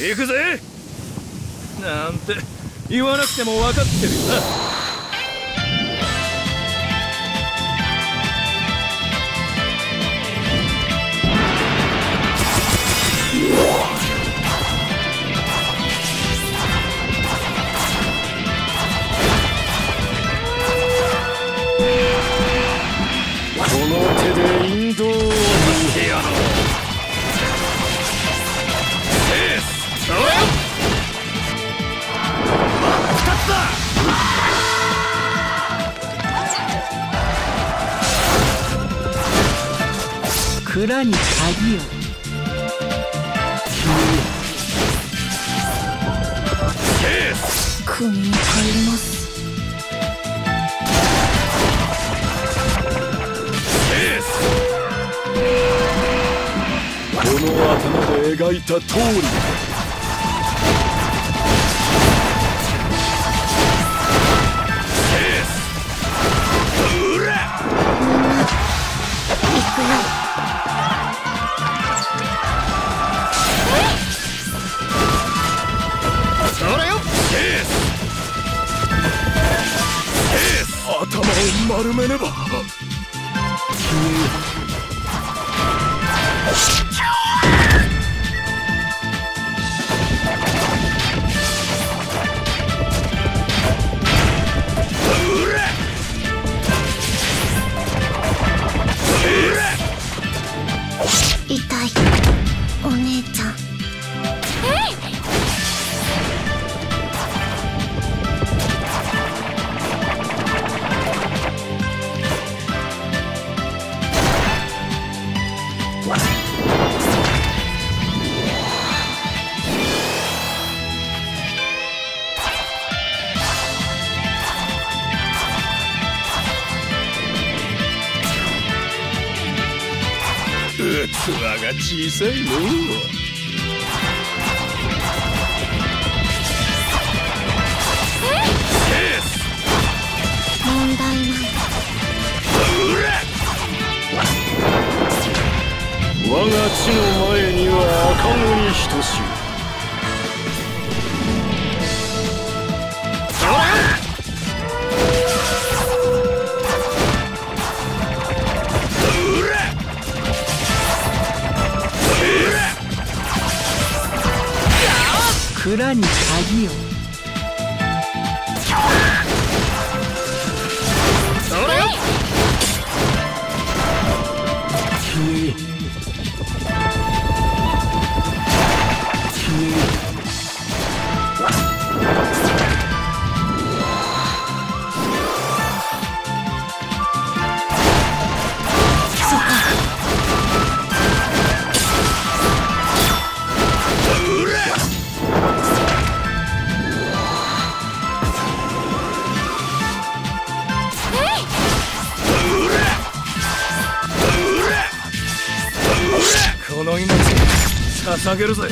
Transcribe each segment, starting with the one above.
行くぜ。なんて言わなくても分かってるよな。蔵に鍵を。国に帰ります。この頭で描いた通り丸めねば。器が小さいのう。我が地の前には赤子に等しい。蔵に鍵を捧げるぜ。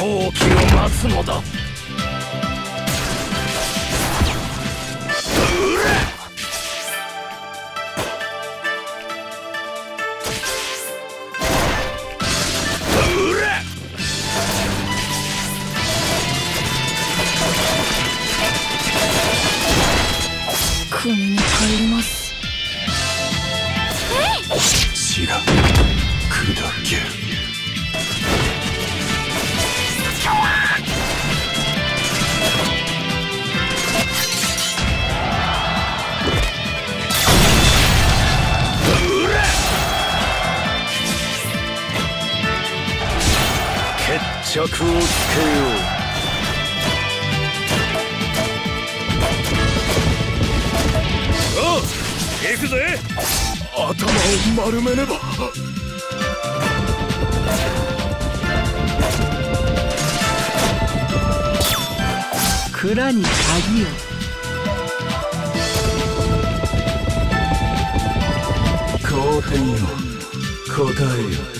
好機を待つのだ決着をつけよう。行くぜ。頭を丸めねば。蔵に鍵を。皇天よ。答えよ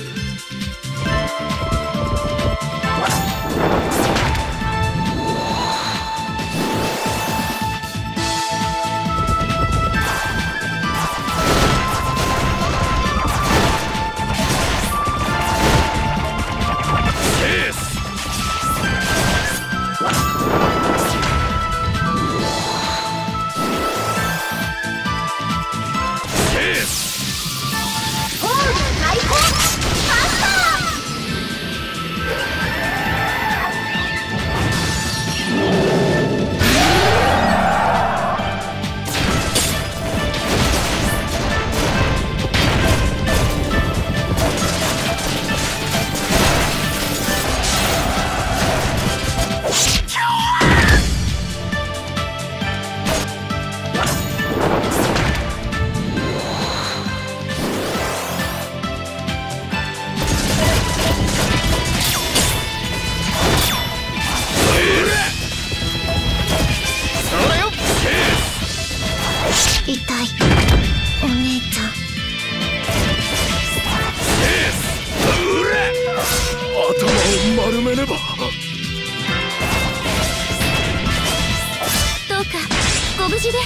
ご無事で。ホ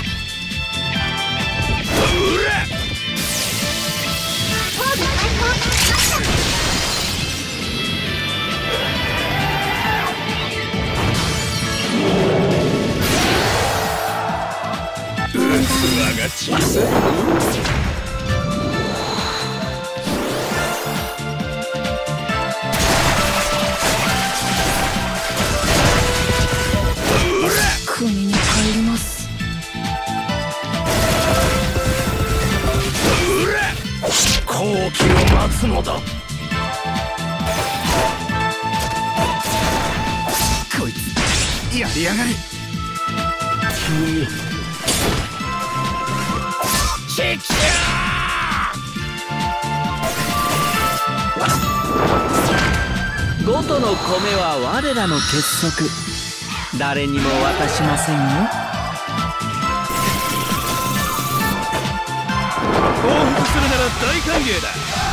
ール開放マスター我が小さい国に帰ります好機を待つのだ。こいつやりやがれ。君。チキャー。五斗の米は我らの結束。誰にも渡しませんよ。するなら大歓迎だ。